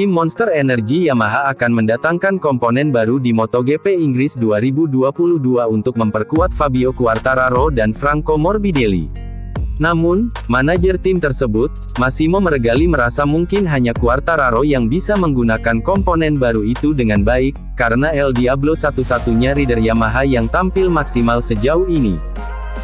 Tim Monster Energy Yamaha akan mendatangkan komponen baru di MotoGP Inggris 2022 untuk memperkuat Fabio Quartararo dan Franco Morbidelli. Namun, manajer tim tersebut, Massimo Meregali merasa mungkin hanya Quartararo yang bisa menggunakan komponen baru itu dengan baik, karena El Diablo satu-satunya rider Yamaha yang tampil maksimal sejauh ini.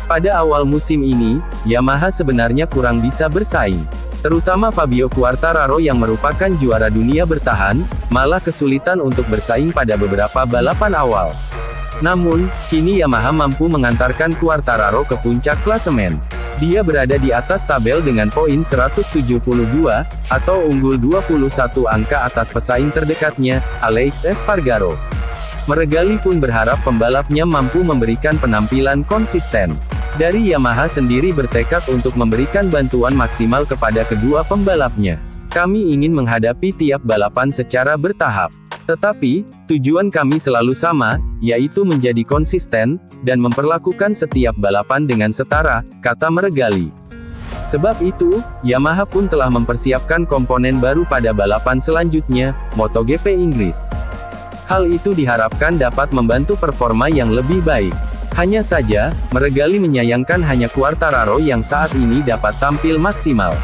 Pada awal musim ini, Yamaha sebenarnya kurang bisa bersaing. Terutama Fabio Quartararo yang merupakan juara dunia bertahan, malah kesulitan untuk bersaing pada beberapa balapan awal. Namun, kini Yamaha mampu mengantarkan Quartararo ke puncak klasemen. Dia berada di atas tabel dengan poin 172, atau unggul 21 angka atas pesaing terdekatnya, Alex Espargaro. Meregali pun berharap pembalapnya mampu memberikan penampilan konsisten. Dari Yamaha sendiri bertekad untuk memberikan bantuan maksimal kepada kedua pembalapnya. Kami ingin menghadapi tiap balapan secara bertahap. Tetapi, tujuan kami selalu sama, yaitu menjadi konsisten, dan memperlakukan setiap balapan dengan setara, kata Meregali. Sebab itu, Yamaha pun telah mempersiapkan komponen baru pada balapan selanjutnya, MotoGP Inggris. Hal itu diharapkan dapat membantu performa yang lebih baik. Hanya saja, Meregali menyayangkan hanya Quartararo yang saat ini dapat tampil maksimal.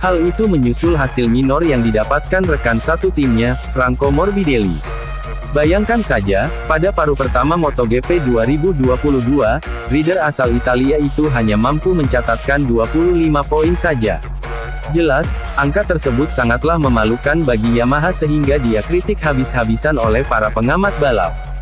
Hal itu menyusul hasil minor yang didapatkan rekan satu timnya, Franco Morbidelli. Bayangkan saja, pada paruh pertama MotoGP 2022, rider asal Italia itu hanya mampu mencatatkan 25 poin saja. Jelas, angka tersebut sangatlah memalukan bagi Yamaha sehingga dia kritik habis-habisan oleh para pengamat balap.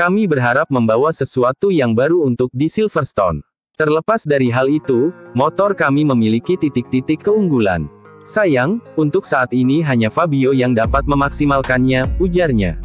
Kami berharap membawa sesuatu yang baru untuk di Silverstone. Terlepas dari hal itu, motor kami memiliki titik-titik keunggulan. Sayang, untuk saat ini hanya Fabio yang dapat memaksimalkannya, ujarnya.